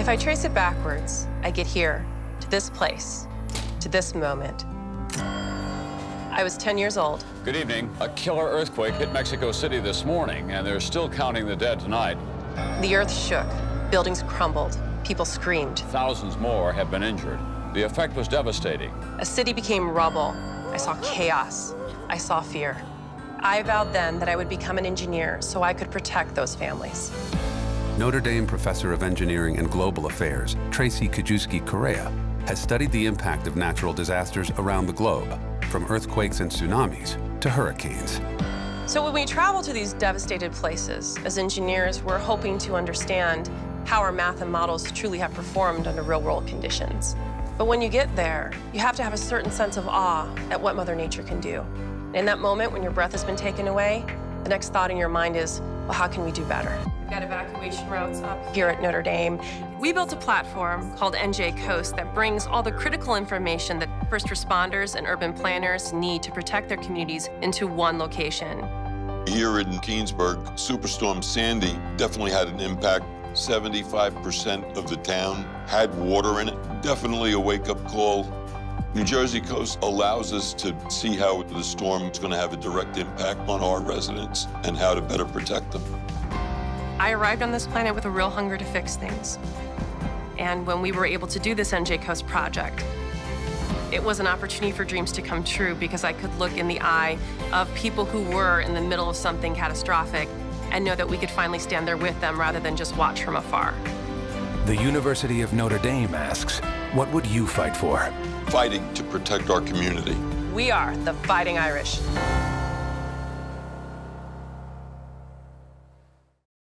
If I trace it backwards, I get here, to this place, to this moment. I was 10 years old. Good evening. A killer earthquake hit Mexico City this morning, and they're still counting the dead tonight. The earth shook, buildings crumbled, people screamed. Thousands more have been injured. The effect was devastating. A city became rubble. I saw chaos. I saw fear. I vowed then that I would become an engineer so I could protect those families. Notre Dame professor of engineering and global affairs, Tracy Kijewski Correa, has studied the impact of natural disasters around the globe, from earthquakes and tsunamis to hurricanes. So when we travel to these devastated places, as engineers, we're hoping to understand how our math and models truly have performed under real-world conditions. But when you get there, you have to have a certain sense of awe at what Mother Nature can do. In that moment, when your breath has been taken away, the next thought in your mind is, well, how can we do better? We've got evacuation routes up here at Notre Dame. We built a platform called NJ Coast that brings all the critical information that first responders and urban planners need to protect their communities into one location. Here in Keansburg, Superstorm Sandy definitely had an impact. 75% of the town had water in it. Definitely a wake-up call. New Jersey Coast allows us to see how the storm is going to have a direct impact on our residents and how to better protect them. I arrived on this planet with a real hunger to fix things. And when we were able to do this NJ Coast project, it was an opportunity for dreams to come true because I could look in the eye of people who were in the middle of something catastrophic and know that we could finally stand there with them rather than just watch from afar. The University of Notre Dame asks, what would you fight for? Fighting to protect our community. We are the Fighting Irish.